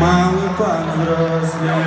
Мало повзрослел